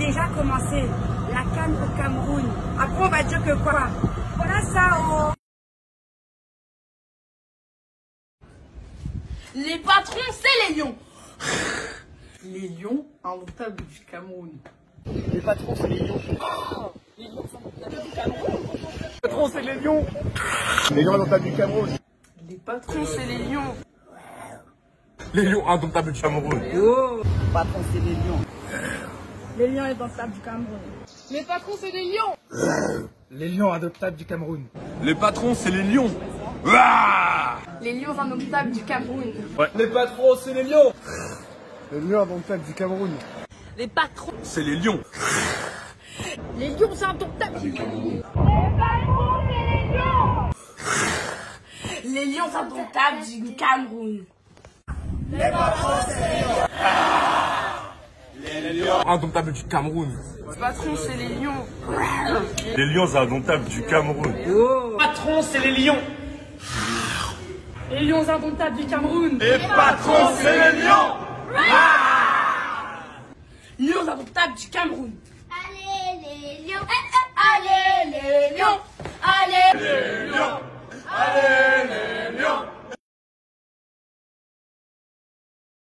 déjà commencé. La canne au Cameroun. Après, on va dire que quoi? Voilà ça, oh Les patrons, c'est les lions. Les lions indomptables du Cameroun. Les patrons, c'est les lions. Les lions indomptables du Cameroun. Les patrons, c'est les lions. Les lions indomptables du Cameroun. Les patrons, c'est les lions. Les lions indomptables du Cameroun. Oh Les patrons, c'est les lions. Les lions indomptables du Cameroun. Les patrons, c'est les lions. Les lions indomptables du Cameroun. Les patrons, c'est les lions. Les lions indomptables du Cameroun. Les patrons, c'est les lions. Les lions indomptables du Cameroun. Les patrons. C'est les lions. Les lions indomptables du Cameroun. Les lions indomptables du Cameroun. Indomptables du Cameroun. Les patrons, c'est les lions. Les lions indomptables du Cameroun. Patrons, c'est les lions. Les lions indomptables du Cameroun. Les patrons, c'est les lions. Lions indomptables du Cameroun. Allez les lions, allez les lions,